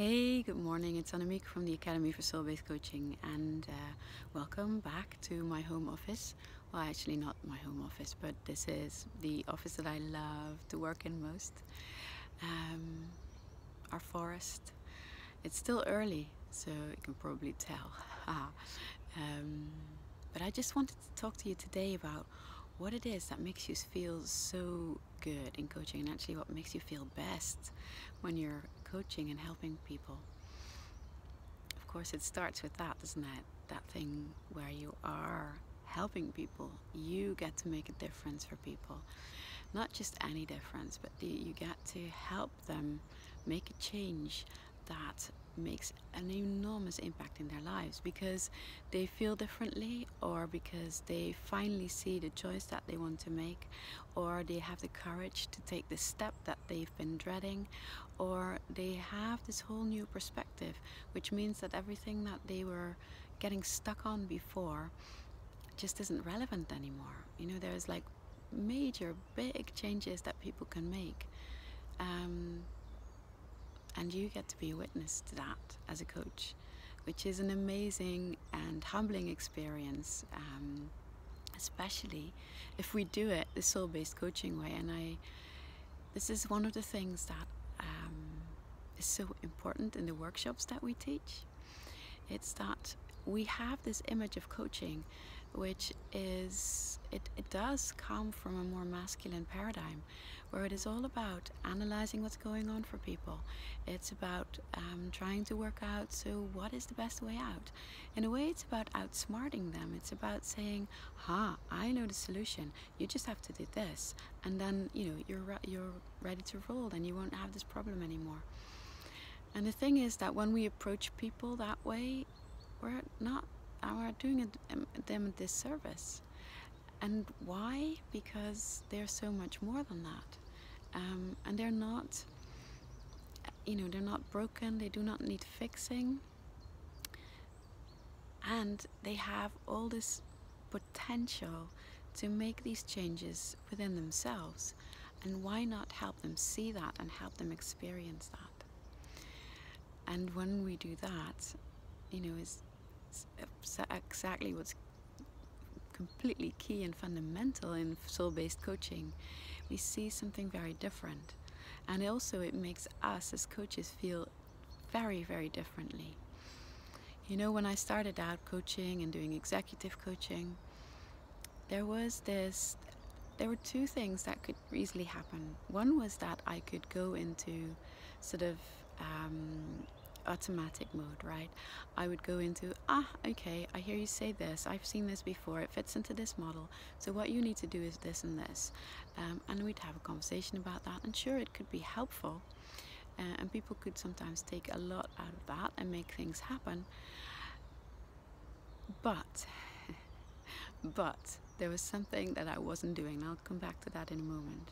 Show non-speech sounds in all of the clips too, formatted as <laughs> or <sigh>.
Hey, good morning. It's Annemiek from the Academy for Soul Based Coaching, and uh, welcome back to my home office. Well, actually, not my home office, but this is the office that I love to work in most. Um, our forest. It's still early, so you can probably tell. <laughs> um, but I just wanted to talk to you today about what it is that makes you feel so good in coaching and actually what makes you feel best when you're coaching and helping people. Of course, it starts with that, doesn't it? That thing where you are helping people. You get to make a difference for people. Not just any difference, but you get to help them make a change that makes an enormous impact in their lives because they feel differently or because they finally see the choice that they want to make or they have the courage to take the step that they've been dreading or they have this whole new perspective which means that everything that they were getting stuck on before just isn't relevant anymore. You know there's like major big changes that people can make. Um, and you get to be a witness to that as a coach, which is an amazing and humbling experience, um, especially if we do it the soul based coaching way. And I, this is one of the things that um, is so important in the workshops that we teach. It's that we have this image of coaching which is it, it does come from a more masculine paradigm where it is all about analyzing what's going on for people. It's about um, trying to work out so what is the best way out? In a way it's about outsmarting them. It's about saying ha i know the solution. You just have to do this. And then you know you're re- you're ready to roll and you won't have this problem anymore. And the thing is that when we approach people that way we're not we're doing um, them a disservice. And why? Because they're so much more than that. Um, and they're not, you know, they're not broken, they do not need fixing. And they have all this potential to make these changes within themselves. And why not help them see that and help them experience that? And when we do that, you know, is exactly what's completely key and fundamental in soul-based coaching. We see something very different. And also it makes us as coaches feel very, very differently. You know, when I started out coaching and doing executive coaching, there was this, there were two things that could easily happen. One was that I could go into sort of um, automatic mode, right? I would go into, ah, okay, I hear you say this, I've seen this before, it fits into this model, so what you need to do is this and this. Um, and we'd have a conversation about that, and sure, it could be helpful, uh, and people could sometimes take a lot out of that and make things happen. But, <laughs> but, there was something that I wasn't doing, and I'll come back to that in a moment.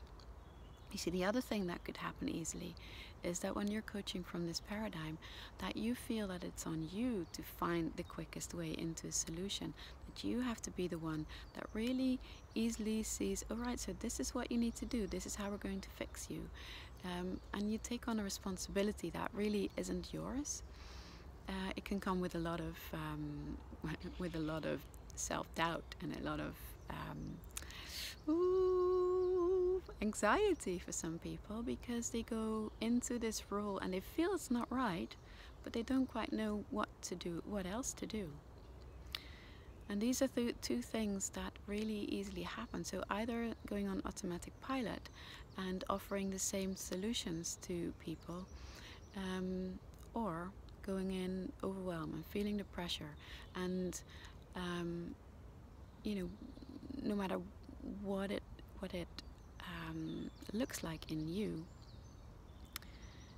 You see, the other thing that could happen easily is that when you're coaching from this paradigm, that you feel that it's on you to find the quickest way into a solution. That you have to be the one that really easily sees, all right, so this is what you need to do. This is how we're going to fix you. Um, and you take on a responsibility that really isn't yours. Uh, it can come with a lot of um, <laughs> with a lot of self-doubt and a lot of um, ooh, anxiety for some people because they go into this role and they feel it's not right, but they don't quite know what to do, what else to do. And these are the two things that really easily happen. So either going on automatic pilot and offering the same solutions to people, um, or going in overwhelmed and feeling the pressure and um, you know no matter what it what it um, looks like in you,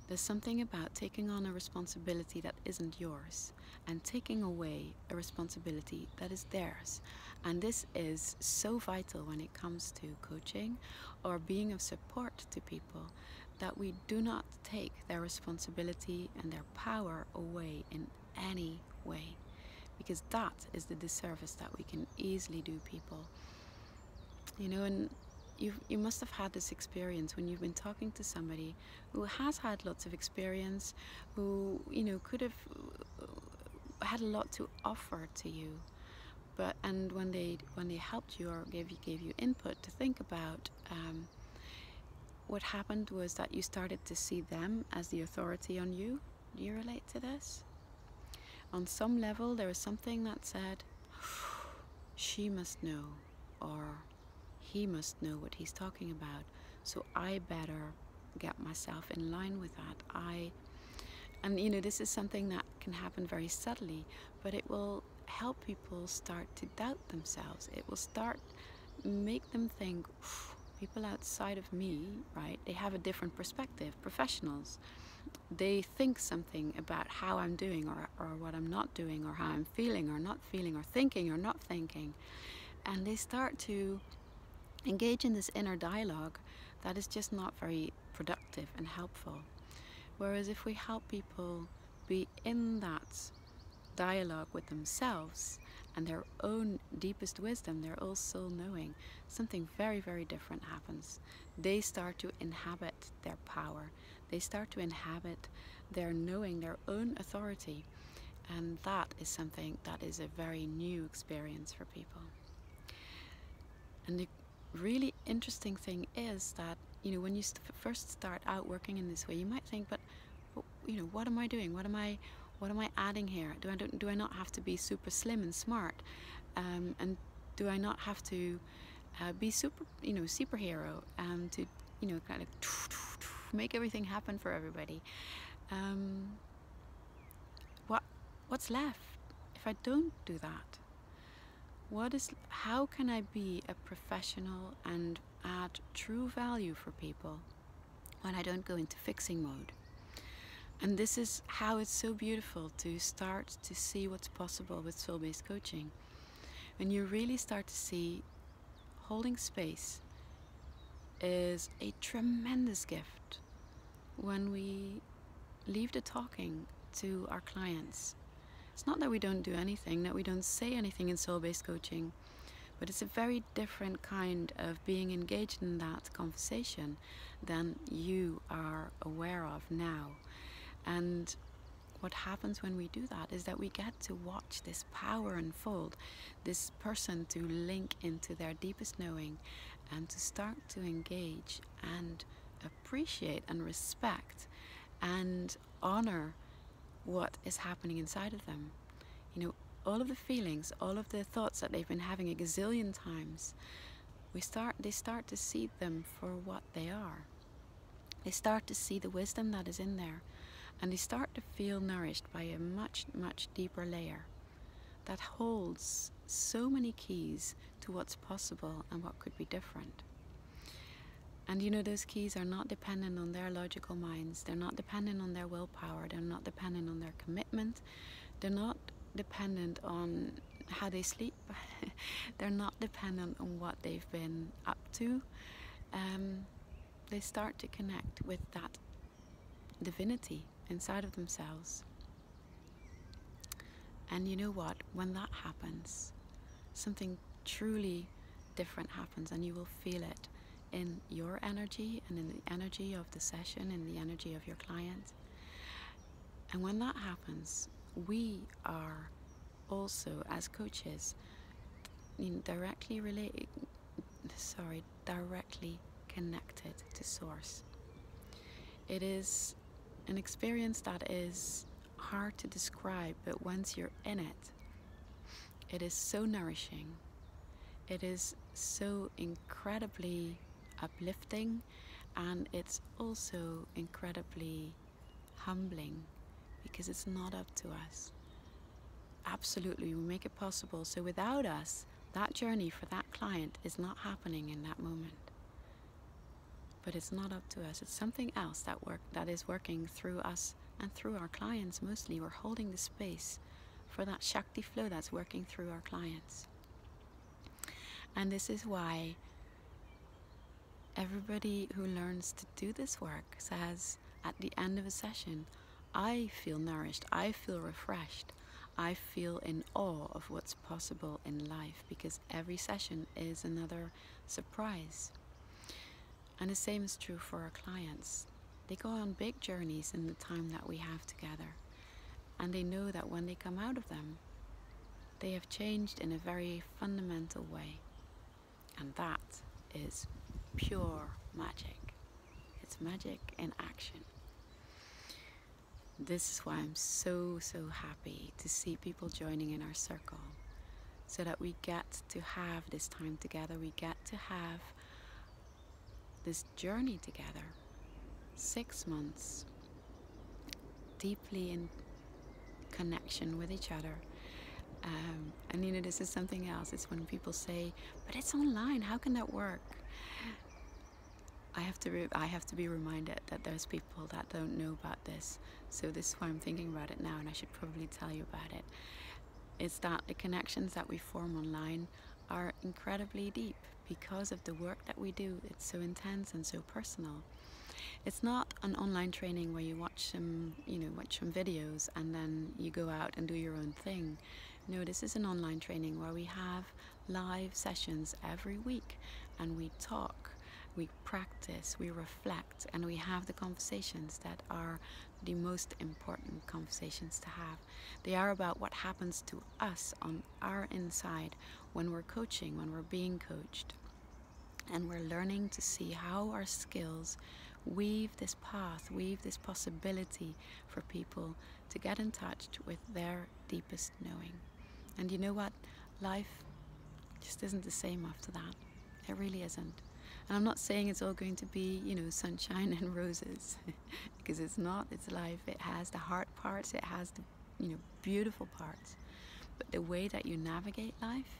there's something about taking on a responsibility that isn't yours and taking away a responsibility that is theirs. And this is so vital when it comes to coaching or being of support to people that we do not take their responsibility and their power away in any way because that is the disservice that we can easily do people you know and you you must have had this experience when you've been talking to somebody who has had lots of experience, who you know could have uh, had a lot to offer to you, but and when they when they helped you or gave you gave you input to think about. Um, what happened was that you started to see them as the authority on you. Do you relate to this? On some level, there was something that said, she must know, or he must know what he's talking about, so I better get myself in line with that. I, and you know, this is something that can happen very subtly, but it will help people start to doubt themselves. It will start make them think people outside of me, right? They have a different perspective. Professionals, they think something about how I'm doing or, or what I'm not doing or how I'm feeling or not feeling or thinking or not thinking. And they start to engage in this inner dialogue that is just not very productive and helpful. Whereas if we help people be in that dialogue with themselves and their own deepest wisdom, their own soul knowing, something very, very different happens. They start to inhabit their power, they start to inhabit their knowing, their own authority. And that is something that is a very new experience for people. And the really interesting thing is that, you know, when you st first start out working in this way, you might think, but, you know, what am I doing? What am I, what am I adding here? Do I, do, do I not have to be super slim and smart? Um, and do I not have to uh, be super, you know, superhero um, to, you know, kind of make everything happen for everybody? Um, what, what's left if I don't do that? What is, how can I be a professional and add true value for people when I don't go into fixing mode? And this is how it's so beautiful to start to see what's possible with soul based coaching. When you really start to see holding space is a tremendous gift when we leave the talking to our clients. It's not that we don't do anything, that we don't say anything in soul based coaching, but it's a very different kind of being engaged in that conversation than you are aware of now. And what happens when we do that is that we get to watch this power unfold, this person to link into their deepest knowing and to start to engage and appreciate and respect and honor what is happening inside of them. You know, all of the feelings, all of the thoughts that they've been having a gazillion times, we start they start to see them for what they are. They start to see the wisdom that is in there and they start to feel nourished by a much, much deeper layer that holds so many keys to what's possible and what could be different. And you know, those keys are not dependent on their logical minds, they're not dependent on their willpower, they're not dependent on their commitment, they're not dependent on how they sleep, <laughs> they're not dependent on what they've been up to. Um, they start to connect with that divinity inside of themselves. And you know what? When that happens, something truly different happens, and you will feel it in your energy and in the energy of the session, in the energy of your client. And when that happens, we are also, as coaches, directly related, sorry, directly connected to Source. It is an experience that is hard to describe, but once you're in it, it is so nourishing. It is so incredibly uplifting, and it's also incredibly humbling because it's not up to us. Absolutely, we make it possible. So without us, that journey for that client is not happening in that moment but it's not up to us. It's something else that work that is working through us and through our clients mostly. We're holding the space for that Shakti flow that's working through our clients. And this is why everybody who learns to do this work says at the end of a session, I feel nourished, I feel refreshed, I feel in awe of what's possible in life because every session is another surprise. And the same is true for our clients. They go on big journeys in the time that we have together. And they know that when they come out of them, they have changed in a very fundamental way. And that is pure magic. It's magic in action. This is why I'm so, so happy to see people joining in our circle so that we get to have this time together. We get to have this journey together. Six months deeply in connection with each other. Um, and you know, this is something else. It's when people say, but it's online, how can that work? I have to I have to be reminded that there's people that don't know about this. So this is why I'm thinking about it now, and I should probably tell you about it. It's that the connections that we form online are incredibly deep because of the work that we do. It's so intense and so personal. It's not an online training where you watch some, you know, watch some videos and then you go out and do your own thing. No, this is an online training where we have live sessions every week and we talk we practice, we reflect, and we have the conversations that are the most important conversations to have. They are about what happens to us on our inside when we're coaching, when we're being coached. And we're learning to see how our skills weave this path, weave this possibility for people to get in touch with their deepest knowing. And you know what? Life just isn't the same after that. It really isn't. And I'm not saying it's all going to be, you know, sunshine <laughs> and roses, <laughs> because it's not. It's life. It has the hard parts. It has the, you know, beautiful parts. But the way that you navigate life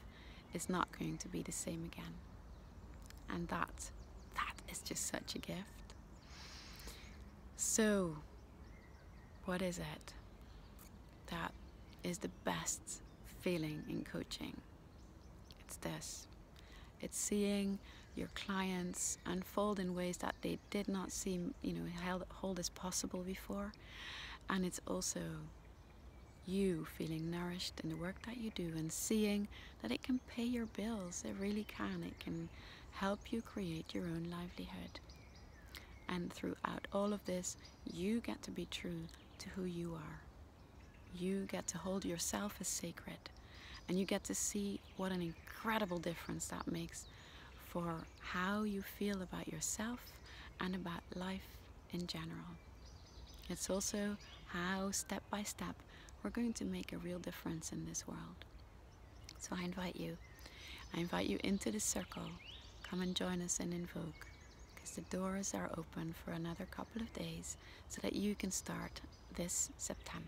is not going to be the same again. And that, that is just such a gift. So, what is it that is the best feeling in coaching? It's this. It's seeing your clients unfold in ways that they did not seem, you know, held, hold as possible before. And it's also you feeling nourished in the work that you do and seeing that it can pay your bills. It really can. It can help you create your own livelihood. And throughout all of this, you get to be true to who you are. You get to hold yourself as sacred. And you get to see what an incredible difference that makes for how you feel about yourself and about life in general. It's also how, step by step, we're going to make a real difference in this world. So I invite you, I invite you into the circle. Come and join us in Invoke, because the doors are open for another couple of days so that you can start this September.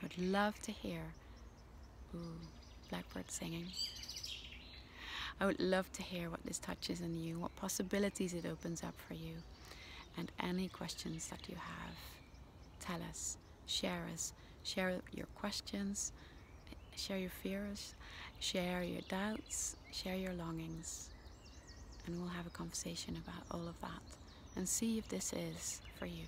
I would love to hear ooh, blackbird singing. I would love to hear what this touches in you, what possibilities it opens up for you, and any questions that you have. Tell us, share us, share your questions, share your fears, share your doubts, share your longings, and we'll have a conversation about all of that and see if this is for you.